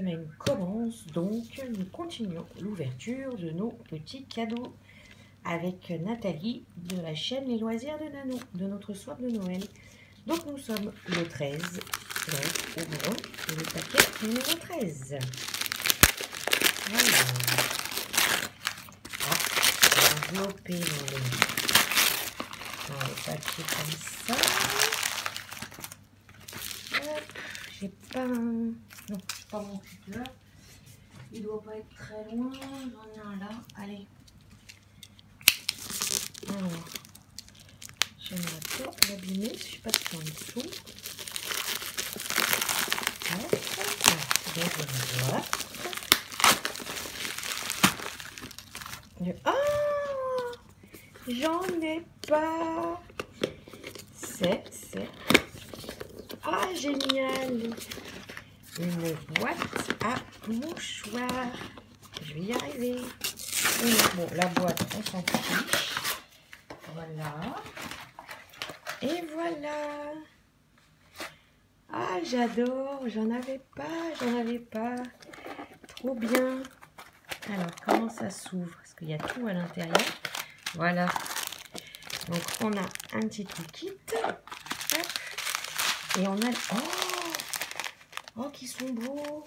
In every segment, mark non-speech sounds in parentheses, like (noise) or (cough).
semaine commence, donc nous continuons l'ouverture de nos petits cadeaux avec Nathalie de la chaîne Les Loisirs de Nano, de notre soir de Noël. Donc nous sommes le 13, donc ouvrons le paquet numéro 13. Voilà. Enveloppé dans le, papier comme ça. J'ai pas un... Non, pas mon tuteur. Il doit pas être très loin. J'en ai un là. Allez. Alors, j'aimerais pas l'abîmer. Je sais pas ce qu'il y a en dessous. Je vois. Ah J'en ai pas C'est, c'est... Ah, génial Une boîte à mouchoirs. Je vais y arriver. Bon, la boîte, on s'en fiche. Voilà. Et voilà. Ah, j'adore. J'en avais pas, j'en avais pas. Trop bien. Alors, comment ça s'ouvre? Parce qu'il y a tout à l'intérieur. Voilà. Donc, on a un petit kit. Et on a... Oh Oh, qui sont beaux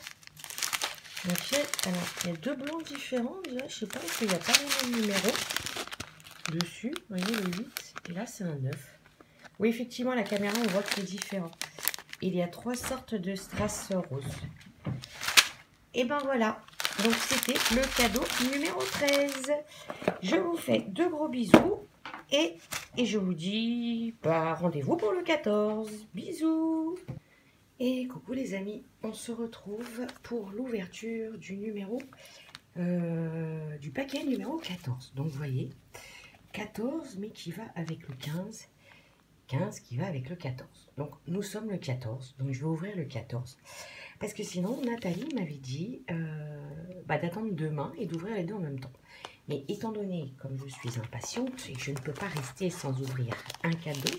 Donc, alors, il y a deux blancs différents. Déjà, je sais pas, parce qu'il n'y a pas les mêmes numéros dessus. Vous voyez, le 8. Et là, c'est un 9. Oui, effectivement, la caméra, on voit que c'est différent. Il y a trois sortes de strass roses. Et ben voilà. Donc, c'était le cadeau numéro 13. Je vous fais de gros bisous. Et, et je vous dis bah, rendez-vous pour le 14. Bisous Et coucou les amis, on se retrouve pour l'ouverture du numéro euh, du paquet numéro 14. Donc vous voyez, 14 mais qui va avec le 15. 15 qui va avec le 14. Donc nous sommes le 14, donc je vais ouvrir le 14. Parce que sinon, Nathalie m'avait dit euh, bah, d'attendre demain et d'ouvrir les deux en même temps. Mais étant donné, comme je suis impatiente et je ne peux pas rester sans ouvrir un cadeau,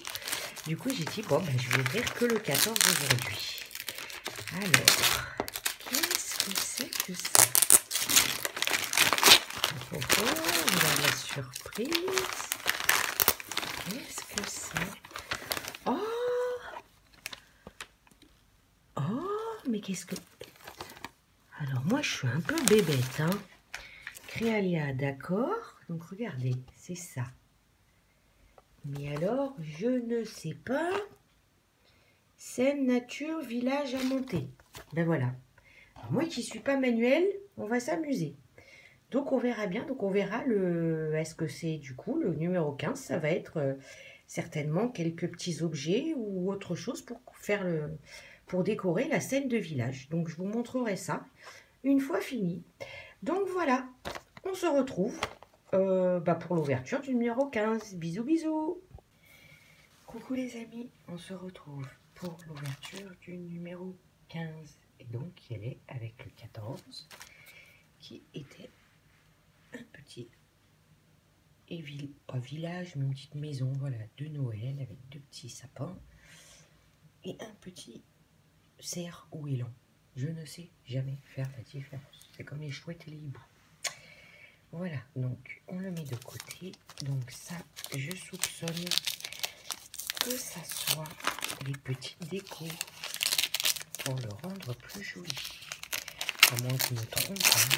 du coup j'ai dit, bon, ben, je vais ouvrir que le 14 aujourd'hui. Alors, qu'est-ce que c'est que ça? Oh, la surprise. Qu'est-ce que c'est? Oh Oh, mais qu'est-ce que... Alors moi, je suis un peu bébête, hein Créalia, d'accord? Donc regardez, c'est ça. Mais alors, je ne sais pas. Scène, nature, village à monter. Ben voilà. moi qui suis pas manuel, on va s'amuser. Donc on verra bien. Donc on verra le. Est-ce que c'est du coup le numéro 15 Ça va être euh, certainement quelques petits objets ou autre chose pour faire le. pour décorer la scène de village. Donc je vous montrerai ça une fois fini. Donc voilà, on se retrouve euh, bah, pour l'ouverture du numéro 15. Bisous, bisous. Coucou les amis, on se retrouve pour l'ouverture du numéro 15. Et donc, elle est avec le 14, qui était un petit et village, mais une petite maison, voilà, de Noël avec deux petits sapins et un petit cerf ou élan. Je ne sais jamais faire la différence. C'est comme les chouettes et les hiboux. Voilà, donc on le met de côté. Donc ça, je soupçonne que ça soit des petites décos pour le rendre plus joli. À moins que je me trompe, hein,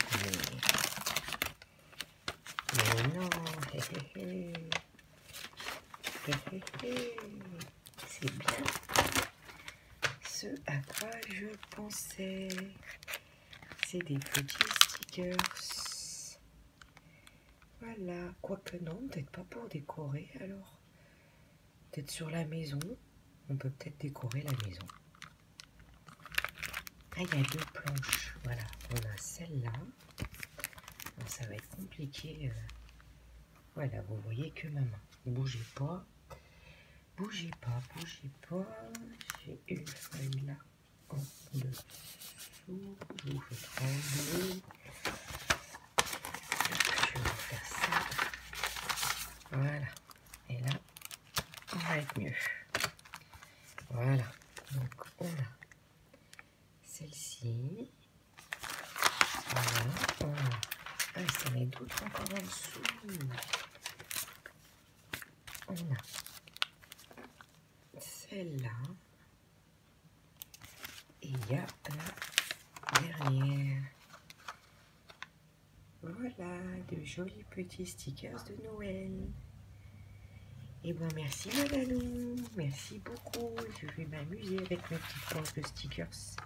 mais... non, (laughs) c'est bien ce à quoi je pensais. C'est des petits stickers. Voilà, quoique non, peut-être pas pour décorer alors. Peut-être sur la maison, on peut peut-être décorer la maison. Ah, il y a deux planches. Voilà, on a celle-là. Ça va être compliqué. Euh. Voilà, vous voyez que ma main. Bougez pas. Bougez pas, bougez pas. J'ai une feuille là en dessous. Je vous fais trembler. Voilà. Et là, on va être mieux. Voilà. Donc, on a celle-ci. Voilà. On a... Ah, ça met d'autres encore en dessous. On a celle-là. Et il y a jolis petits stickers de Noël. Et bon, merci Madame, merci beaucoup. Je vais m'amuser avec mes petites planches de stickers.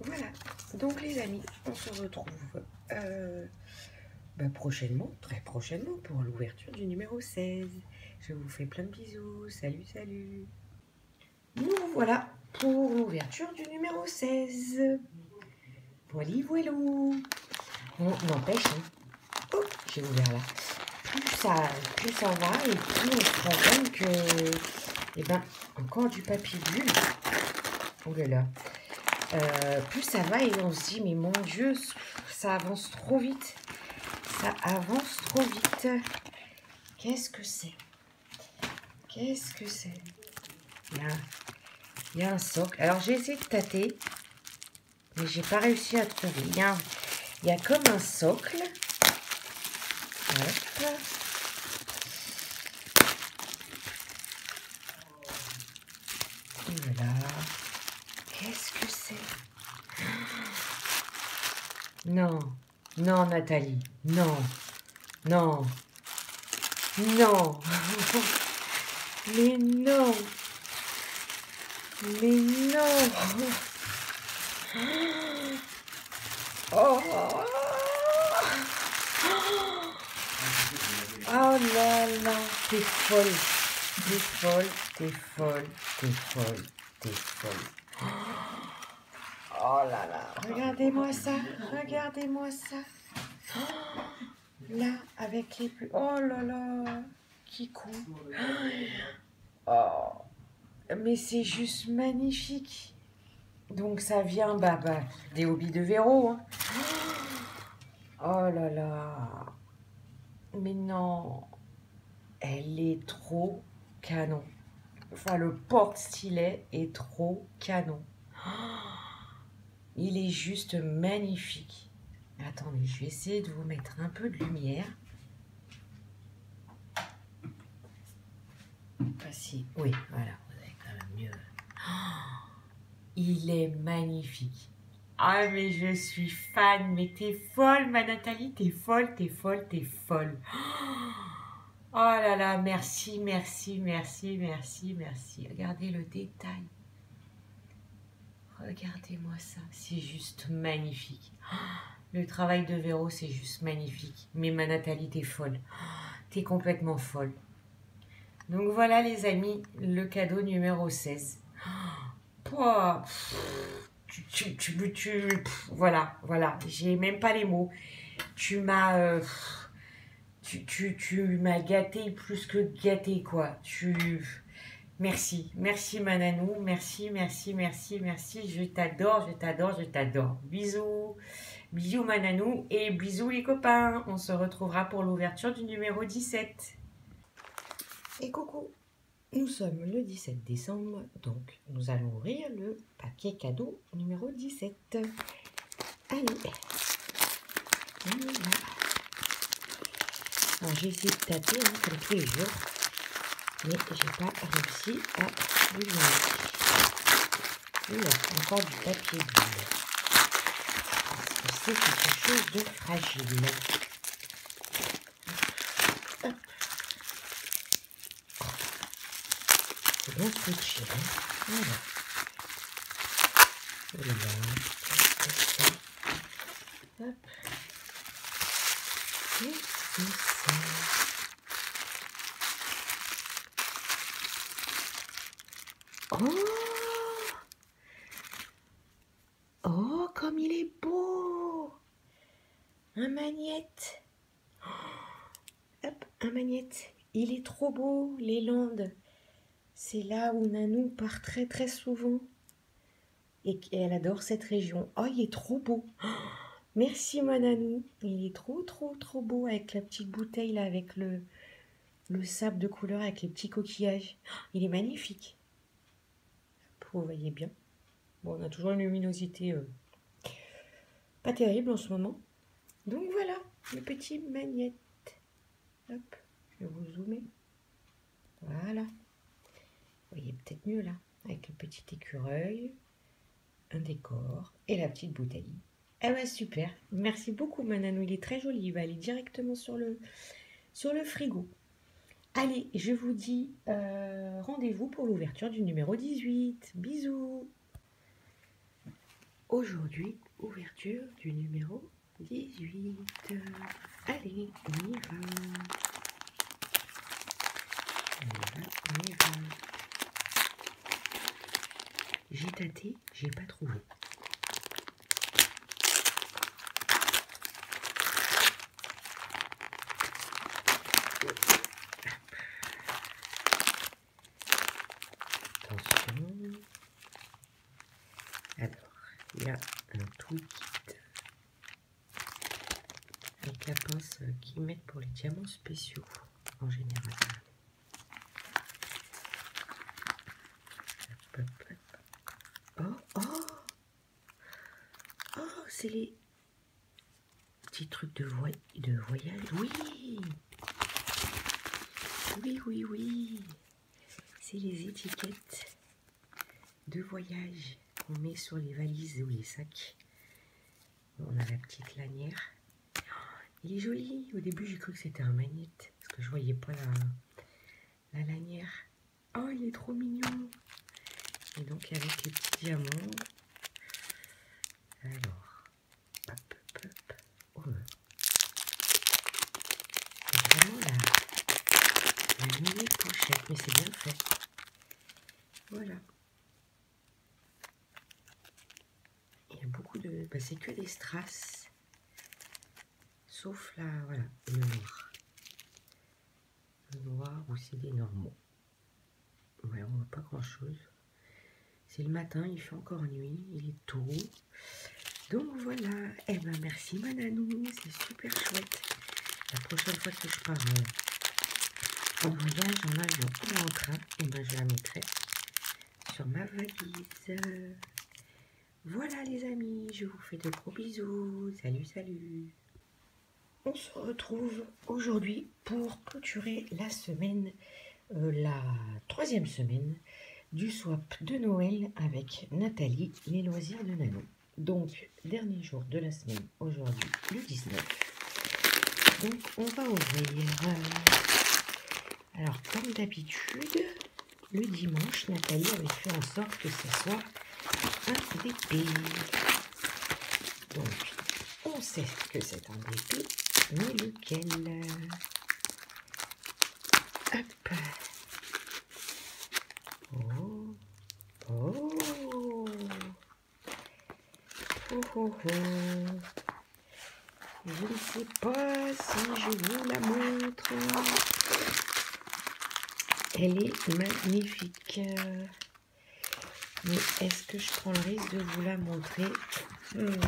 Voilà, donc les amis, on se retrouve euh, bah, prochainement, très prochainement, pour l'ouverture du numéro 16. Je vous fais plein de bisous, salut, salut. Nous voilà pour l'ouverture du numéro 16. Voilà, voilà. On n'empêche, hein. Ouvert là. Plus ça, plus ça va et plus on se rend compte que, eh ben, encore du papier bulle. Oh là là. Euh, plus ça va et on se dit, mais mon Dieu, ça avance trop vite. Ça avance trop vite. Qu'est-ce que c'est? Qu'est-ce que c'est? Il, il y, a, un socle. Alors, j'ai essayé de tâter, mais j'ai pas réussi à trouver. Il y a, il y a comme un socle. Hop. Voilà. Qu'est-ce que c'est? Non, non Nathalie, non, non, non, (laughs) mais non, mais non. (gasps) Oh, oh là là, t'es folle, t'es folle, t'es folle, t'es folle, t'es folle. Oh là là, regardez-moi ça, regardez-moi ça. Là, avec les plus... Oh là là, qui coule. Oh, mais c'est juste magnifique. Donc ça vient bah, bah, des hobbies de Véro. Hein. Oh là là. Mais non, elle est trop canon. Enfin, le porte-stylet est trop canon. Il est juste magnifique. Attendez, je vais essayer de vous mettre un peu de lumière. Voici. Oui, voilà, vous avez quand même mieux. il est magnifique. Ah, mais je suis fan. Mais t'es folle, ma Nathalie. T'es folle, t'es folle, t'es folle. Oh là là, merci, merci, merci, merci, merci. Regardez le détail. Regardez-moi ça, c'est juste magnifique. Le travail de Véro, c'est juste magnifique. Mais ma Nathalie, t'es folle. T'es complètement folle. Donc voilà les amis, le cadeau numéro 16. Tu, tu, tu, voilà, voilà, j'ai même pas les mots. Tu m'as... Euh, tu, tu, tu m'as gâté plus que gâté, quoi. Tu... Merci, merci Mananou, merci, merci, merci, merci. Je t'adore, je t'adore, je t'adore. Bisous, bisous Mananou et bisous les copains. On se retrouvera pour l'ouverture du numéro 17. Et coucou, nous sommes le 17 décembre, donc nous allons ouvrir le papier cadeau numéro 17. Allez, alors j'ai essayé de taper hein, comme tous les jours, mais j'ai pas réussi à l'ouvrir. Oula, encore du papier bulle. C'est quelque chose de fragile. Oh! Oh, comme il est beau! Un magnète. Hop, un magnète. Il est trop beau, les Landes. C'est là où Nanou part très très souvent. Et elle adore cette région. Oh, il est trop beau (gasps) Merci mon Nanou. Il est trop trop trop beau avec la petite bouteille là, avec le, le sable de couleur, avec les petits coquillages. (gasps) Il est magnifique vous voyez bien. Bon, on a toujours une luminosité euh, pas terrible en ce moment. Donc voilà, les petites magnettes. Hop, je vais vous zoomer. Voilà. Vous voyez peut-être mieux là, avec le petit écureuil, un décor et la petite bouteille. Eh ben super, merci beaucoup Mananou, il est très joli, il va aller directement sur le, sur le frigo. Allez, je vous dis euh, rendez-vous pour l'ouverture du numéro 18. Bisous Aujourd'hui, ouverture du numéro 18. Allez, on y va. On y va, on y va. J'ai tâté, j'ai pas trouvé. Attention. Alors, il y a un toolkit avec la pince qu'ils mettent pour les diamants spéciaux en général. Hop, hop, hop. Oh, oh Oh, c'est les petits trucs de, voy de voyage. Oui Oui, oui, oui C'est les étiquettes de voyage qu'on met sur les valises ou les sacs. On a la petite lanière. Oh, il est joli. Au début, j'ai cru que c'était un magnet parce que je voyais pas la, la lanière. Oh, il est trop mignon. Et donc avec les petits diamants. Alors, hop, hop, hop. Oh. C'est vraiment la, la mini pochette, mais c'est bien fait. Voilà. Il y a beaucoup de... Bah, c'est que des strass. Sauf là, voilà, le noir. Le noir c'est des normaux. Ouais, on voit pas grand chose. C'est le matin, il fait encore nuit, il est tôt. Donc voilà, eh ben merci Mananou, c'est super chouette. La prochaine fois que je pars euh, en voyage, en avion ou en train, eh ben je la mettrai sur ma valise. Voilà les amis, je vous fais de gros bisous. Salut, salut. On se retrouve aujourd'hui pour clôturer la semaine, euh, la troisième semaine du swap de Noël avec Nathalie, les loisirs de Nano. Donc, dernier jour de la semaine, aujourd'hui, le 19. Donc, on va ouvrir. Alors, comme d'habitude, le dimanche, Nathalie avait fait en sorte que ce soit un DP. Donc, on sait que c'est un DP, mais lequel? Hop Oh Oh Oh oh oh Je ne sais pas si je vous la montre. Elle est magnifique. Mais est-ce que je prends le risque de vous la montrer hmm.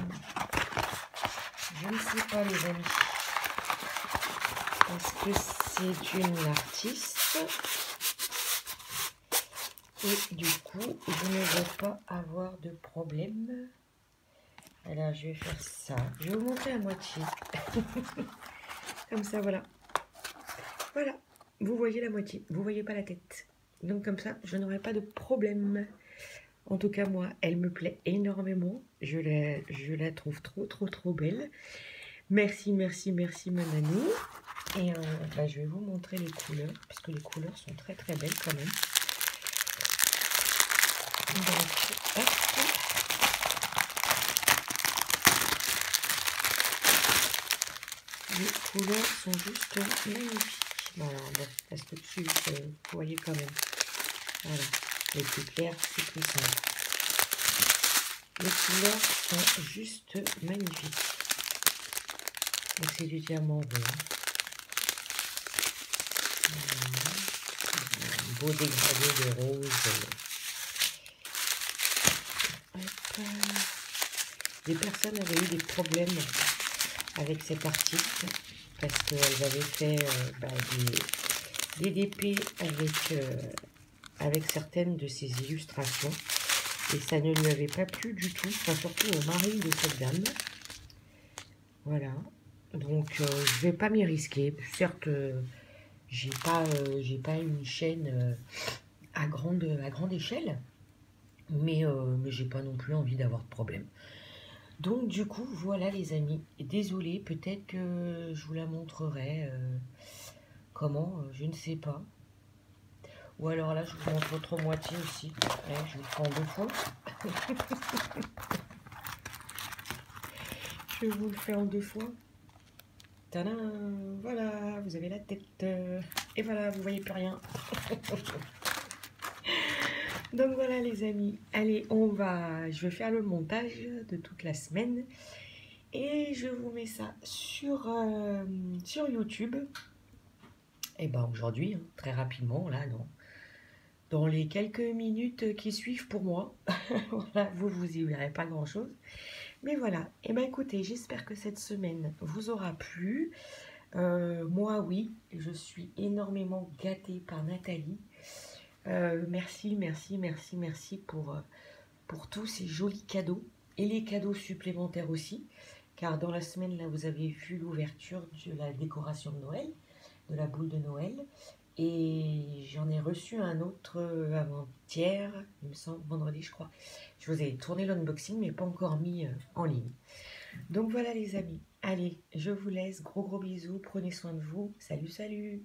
Je ne sais pas les amis. Est-ce que c'est une artiste Et du coup, je ne vais pas avoir de problème. Alors, je vais faire ça. Je vais vous montrer à moitié. (laughs) comme ça, voilà. Voilà. Vous voyez la moitié. Vous voyez pas la tête. Donc, comme ça, je n'aurai pas de problème. En tout cas, moi, elle me plaît énormément. Je la, trouve trop, trop, trop belle. Merci, merci, merci, Mananou. Et euh, bah, je vais vous montrer les couleurs, parce que les couleurs sont très, très belles quand même. Les couleurs sont juste magnifiques. Voilà, bon, parce que dessus, vous voyez quand même. Voilà. Les plus clairs, c'est plus simple. Les couleurs sont juste magnifiques. Donc c'est du diamant. Un beau dégradé de rose. Des personnes avaient eu des problèmes avec cet artiste parce qu'elles avaient fait euh, bah, des, des, DP avec, euh, avec certaines de ses illustrations et ça ne lui avait pas plu du tout, enfin surtout au mari de cette dame. Voilà, Donc, je je vais pas m'y risquer. Certes, j'ai pas, j'ai pas une chaîne à, grande, à grande échelle. Mais, mais j'ai pas non plus envie d'avoir de problème. Donc du coup, voilà les amis. Désolée, peut-être que je vous la montrerai. comment, je ne sais pas. Ou alors là, je vous montre votre moitié aussi. je vous en deux fois. (laughs) je vous le fais en deux fois. Tadam Voilà, vous avez la tête. Et voilà, vous voyez plus rien. (laughs) Donc voilà les amis. Allez, on va... Je vais faire le montage de toute la semaine. Et je vous mets ça sur, euh, YouTube. Et ben aujourd'hui, hein, très rapidement, là, non dans les quelques minutes qui suivent pour moi. (laughs) voilà, vous, vous y verrez pas grand-chose. Mais voilà, et eh bien écoutez, j'espère que cette semaine vous aura plu. Euh, moi, oui, je suis énormément gâtée par Nathalie. Euh, merci, merci, merci, merci pour, euh, pour tous ces jolis cadeaux et les cadeaux supplémentaires aussi. Car dans la semaine, là, vous avez vu l'ouverture de la décoration de Noël, de la boule de Noël. Et j'en ai reçu un autre euh, avant-hier, il me semble, vendredi je crois. Je vous ai tourné l'unboxing mais pas encore mis en ligne. Donc voilà les amis. Allez, je vous laisse. Gros gros bisous. Prenez soin de vous. Salut, salut